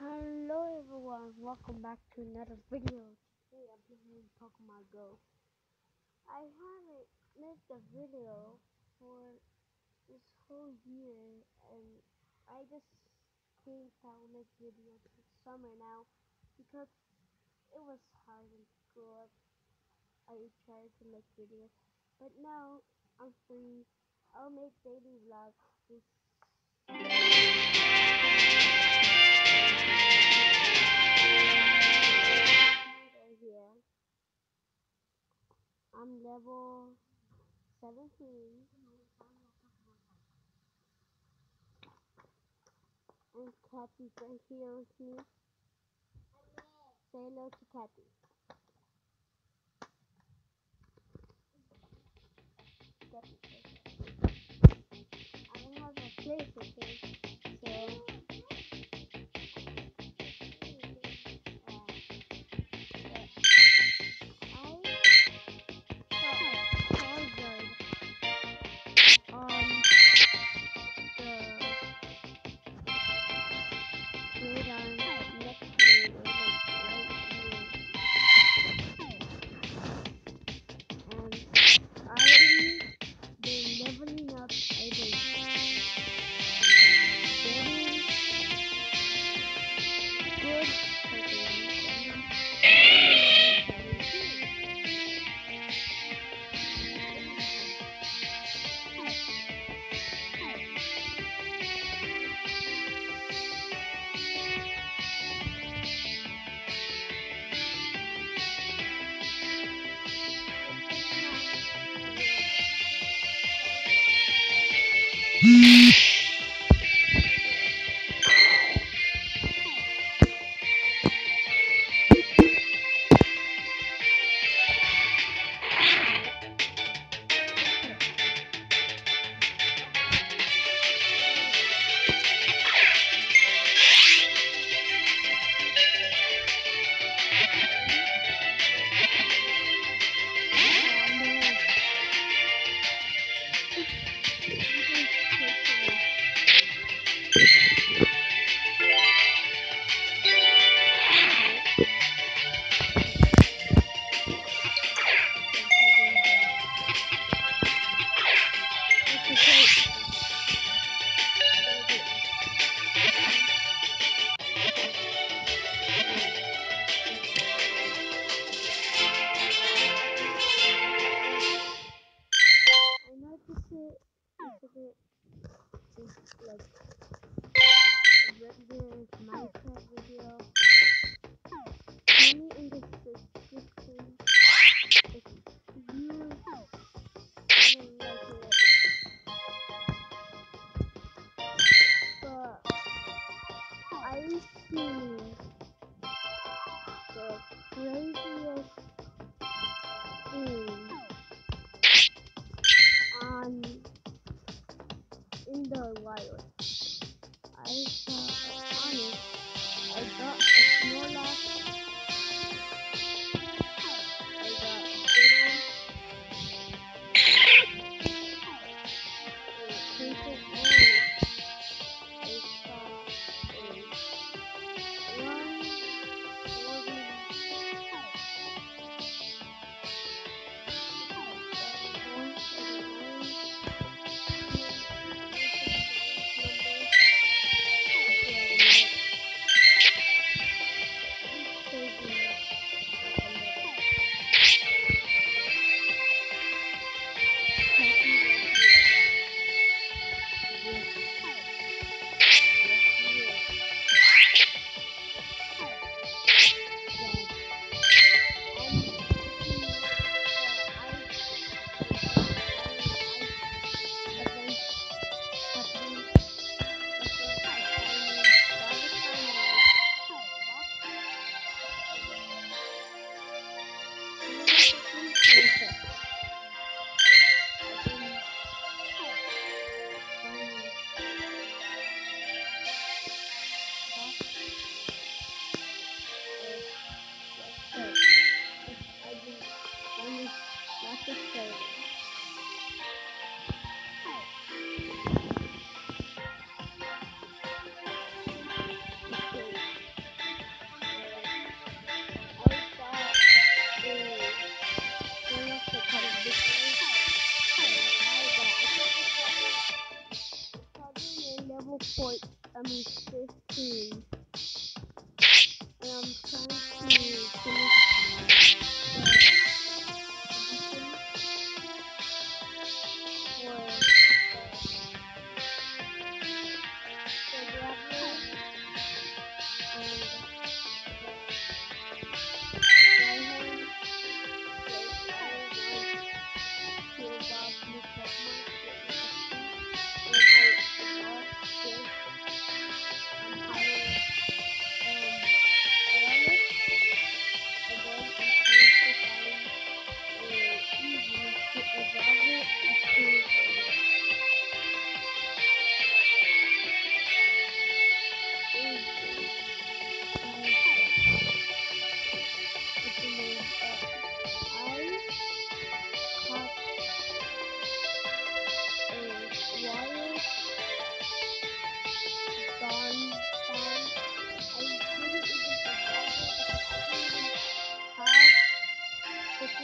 Hello everyone, welcome back to another video. Today I'm playing Pokemon Go. I haven't made a video for this whole year and I just think I'll make videos this summer now because it was hard in school. I tried to make videos but now I'm free. I'll make daily vlogs this 17. And Kathy's right here with me. Say hello to Kathy. Kathy. I don't have a place her, like a regular Minecraft video. point, I mean, first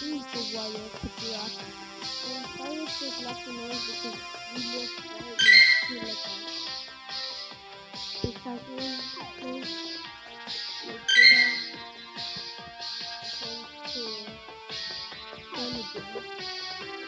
please the wire to drop. And pirates just left the noise because we live right next to like that. Because we're like that. Thank you.